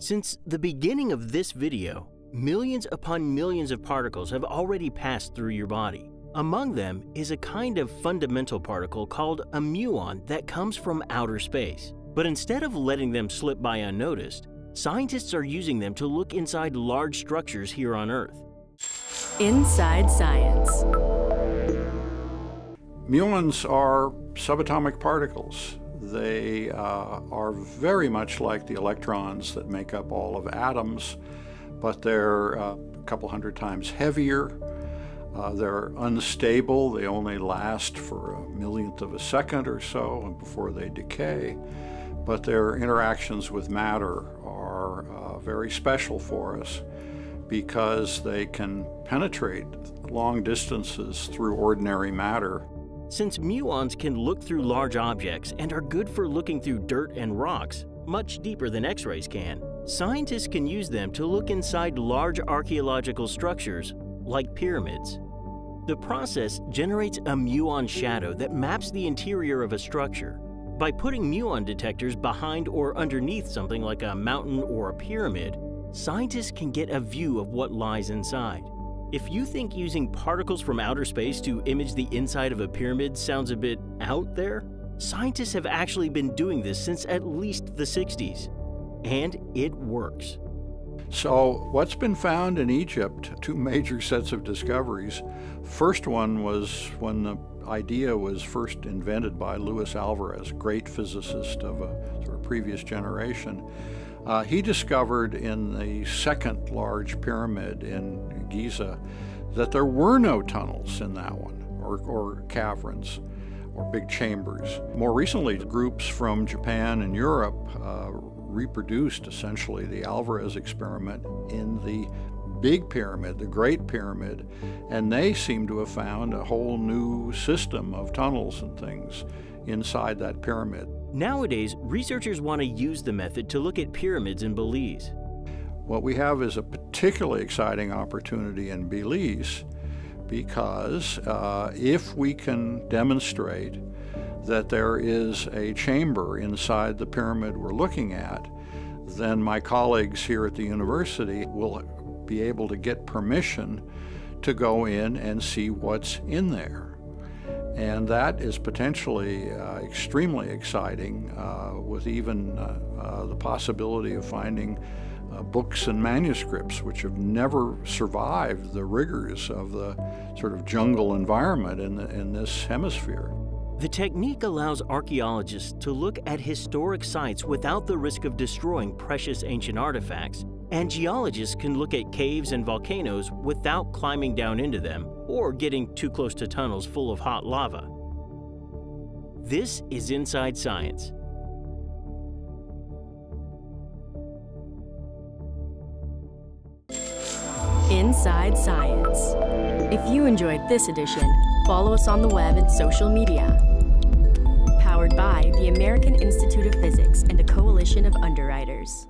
Since the beginning of this video, millions upon millions of particles have already passed through your body. Among them is a kind of fundamental particle called a muon that comes from outer space. But instead of letting them slip by unnoticed, scientists are using them to look inside large structures here on Earth. Inside Science. Muons are subatomic particles. They uh, are very much like the electrons that make up all of atoms, but they're uh, a couple hundred times heavier. Uh, they're unstable. They only last for a millionth of a second or so before they decay. But their interactions with matter are uh, very special for us because they can penetrate long distances through ordinary matter since muons can look through large objects and are good for looking through dirt and rocks, much deeper than X-rays can, scientists can use them to look inside large archaeological structures, like pyramids. The process generates a muon shadow that maps the interior of a structure. By putting muon detectors behind or underneath something like a mountain or a pyramid, scientists can get a view of what lies inside. If you think using particles from outer space to image the inside of a pyramid sounds a bit out there, scientists have actually been doing this since at least the 60s. And it works. So, what's been found in Egypt, two major sets of discoveries. First one was when the idea was first invented by Luis Alvarez, great physicist of a sort of previous generation. Uh, he discovered in the second large pyramid in Giza that there were no tunnels in that one, or, or caverns, or big chambers. More recently, groups from Japan and Europe uh, reproduced essentially the Alvarez experiment in the big pyramid, the Great Pyramid, and they seem to have found a whole new system of tunnels and things inside that pyramid. Nowadays, researchers want to use the method to look at pyramids in Belize. What we have is a particularly exciting opportunity in Belize because uh, if we can demonstrate that there is a chamber inside the pyramid we're looking at, then my colleagues here at the university will be able to get permission to go in and see what's in there. And that is potentially uh, extremely exciting, uh, with even uh, uh the possibility of finding uh, books and manuscripts which have never survived the rigors of the sort of jungle environment in, the, in this hemisphere. The technique allows archaeologists to look at historic sites without the risk of destroying precious ancient artifacts and geologists can look at caves and volcanoes without climbing down into them or getting too close to tunnels full of hot lava. This is Inside Science. Inside Science. If you enjoyed this edition, follow us on the web and social media. Powered by the American Institute of Physics and a coalition of underwriters.